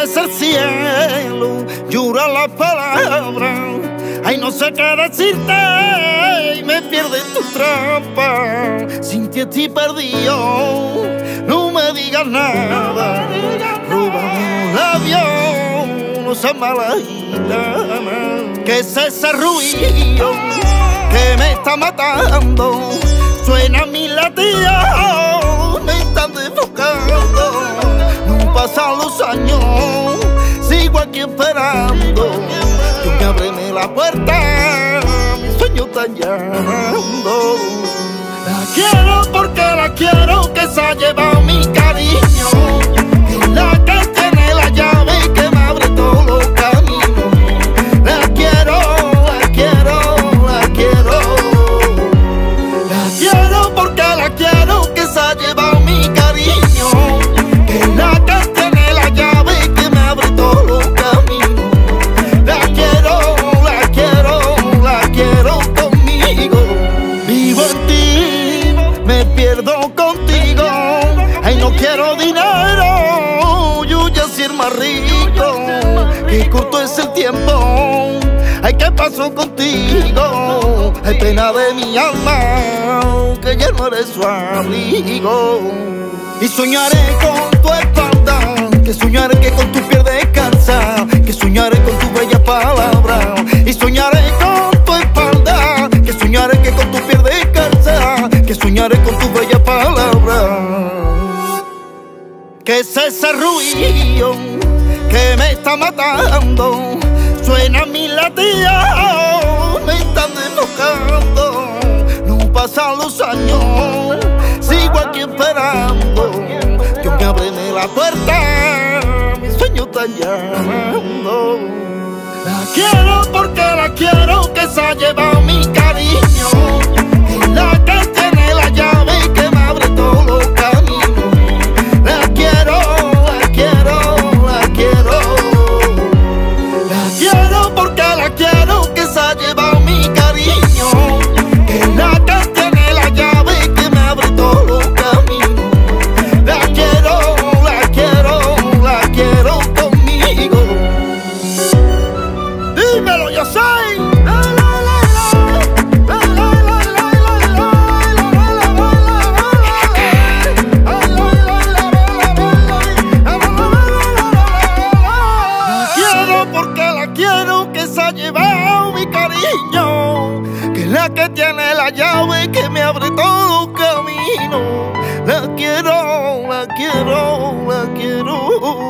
desde el cielo llora la palabra. Ay, no sé qué decirte, y me pierde tu trampa. Sin ti estoy perdido, no me digas nada. Rúbame un labio, no seas mala gitana. Que es ese ruido que me está matando? Suena mi latido, me están desfocando. No pasan los años aquí esperando. Tú me ábreme la puerta, mi sueño está llamando. La quiero porque quiero dinero, yo ya ser más rico. Que corto es el tiempo. Ay, ¿qué pasó contigo? Ay, pena de mi alma, que ya no eres su amigo. Y soñaré con tu espalda, que soñaré que con tu piel descansa, que soñaré con tu bella palabra. Y soñaré con tu espalda, que soñaré que con tu piel descansa, que soñaré con tu bella palabra. Que es ese ruido que me está matando. Suena mi latido, me están desfocando. No pasan los años, sigo aquí esperando. Dios me ábreme la puerta, mi sueño está llamando. La quiero porque la quiero, que se ha llevado que tiene la llave que me abre todo los caminos. La quiero, la quiero, la quiero.